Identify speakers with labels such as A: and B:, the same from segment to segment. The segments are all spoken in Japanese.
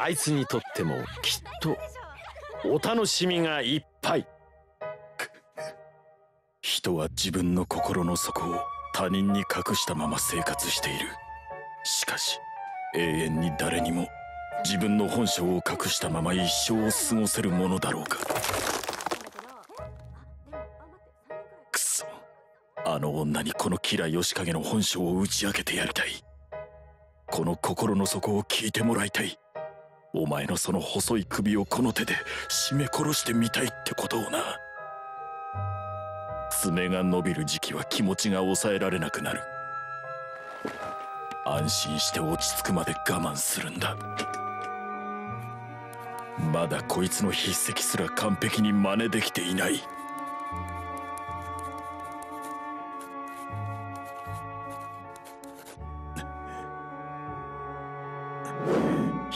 A: あいつにとってもきっとお楽しみがいっぱい。
B: 人は自分の心の底を他人に隠したまま生活している。しかし永遠に誰にも自分の本性を隠したまま一生を過ごせるものだろうか。くそあの女にこの吉良義景の本性を打ち明けてやりたい。この心の底を聞いてもらいたい。お前のその細い首をこの手で絞め殺してみたいってことをな。爪が伸びる時期は気持ちが抑えられなくなる。安心して落ち着くまで我慢するんだ。まだこいつの筆跡すら完璧に真似できていない。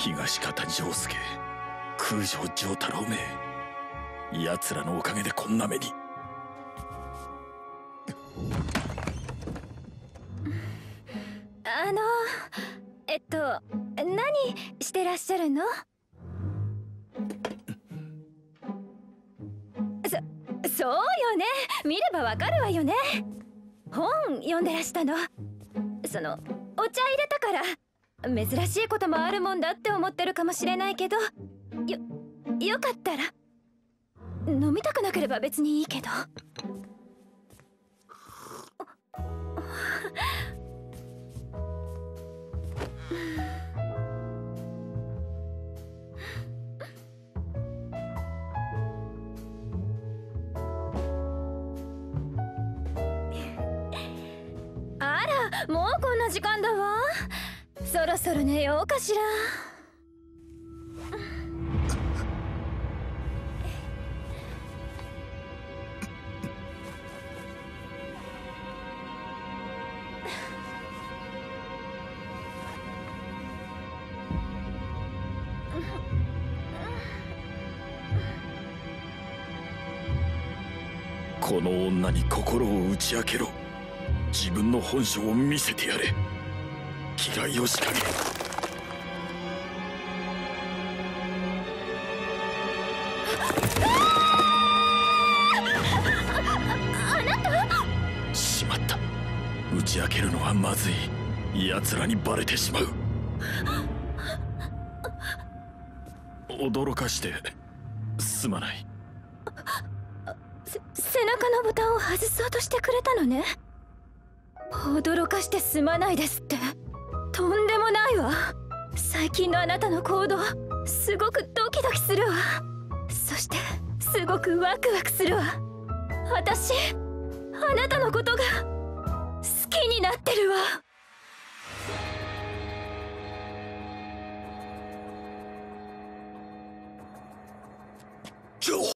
B: 東方丈介空城城太郎め奴らのおかげでこんな目に。
C: あのえっと何してらっしゃるの？そそうよね。見ればわかるわよね。本読んでらしたの。そのお茶入れたから。珍しいこともあるもんだって思ってるかもしれないけどよよかったら飲みたくなければ別にいいけど。あらもうこんな時間だわ。そろそろ寝ようかしら。
B: この女に心を打ち明けろ。自分の本性を見せてやれ。嫌いを仕掛けしまった。打ち明けるのはまずい。奴らにバレてしまう。驚かしてすまない。
C: せ背中のボタンを外そうとしてくれたのね。驚かしてすまないですって。とんでもないわ。最近のあなたの行動すごくドキドキするわ。そしてすごくワクワクするわ。私あなたのことが好きになってるわ。
B: ジョー。